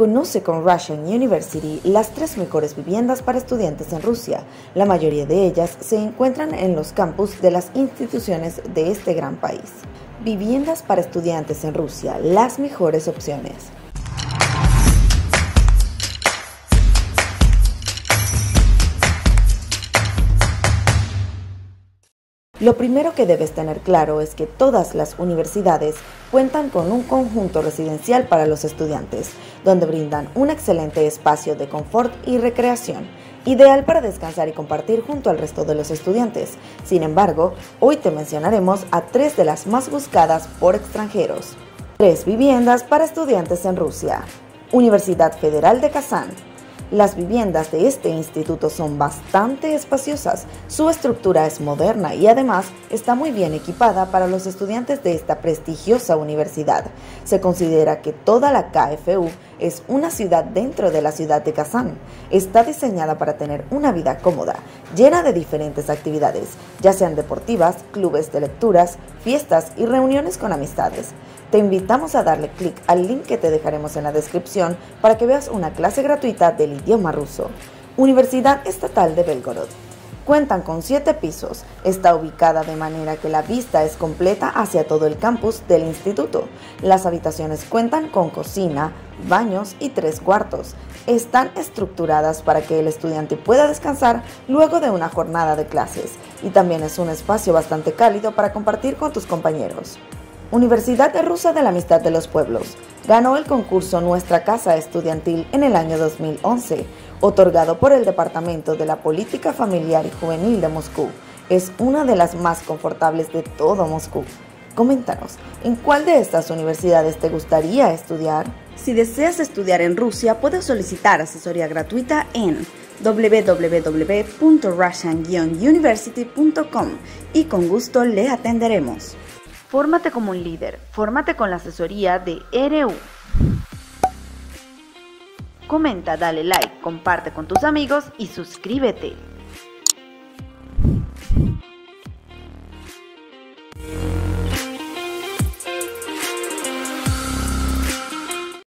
Conoce con Russian University las tres mejores viviendas para estudiantes en Rusia. La mayoría de ellas se encuentran en los campus de las instituciones de este gran país. Viviendas para estudiantes en Rusia, las mejores opciones. Lo primero que debes tener claro es que todas las universidades cuentan con un conjunto residencial para los estudiantes, donde brindan un excelente espacio de confort y recreación, ideal para descansar y compartir junto al resto de los estudiantes. Sin embargo, hoy te mencionaremos a tres de las más buscadas por extranjeros. Tres viviendas para estudiantes en Rusia. Universidad Federal de Kazán, las viviendas de este instituto son bastante espaciosas, su estructura es moderna y además está muy bien equipada para los estudiantes de esta prestigiosa universidad. Se considera que toda la KFU es una ciudad dentro de la ciudad de Kazán. Está diseñada para tener una vida cómoda, llena de diferentes actividades, ya sean deportivas, clubes de lecturas, fiestas y reuniones con amistades. Te invitamos a darle clic al link que te dejaremos en la descripción para que veas una clase gratuita del idioma ruso. Universidad Estatal de Belgorod. Cuentan con 7 pisos, está ubicada de manera que la vista es completa hacia todo el campus del instituto. Las habitaciones cuentan con cocina, baños y tres cuartos. Están estructuradas para que el estudiante pueda descansar luego de una jornada de clases y también es un espacio bastante cálido para compartir con tus compañeros. Universidad Rusa de la Amistad de los Pueblos. Ganó el concurso Nuestra Casa Estudiantil en el año 2011, otorgado por el Departamento de la Política Familiar y Juvenil de Moscú. Es una de las más confortables de todo Moscú. Coméntanos, ¿en cuál de estas universidades te gustaría estudiar? Si deseas estudiar en Rusia, puedes solicitar asesoría gratuita en www.russian-university.com y con gusto le atenderemos. Fórmate como un líder, fórmate con la asesoría de RU. Comenta, dale like, comparte con tus amigos y suscríbete.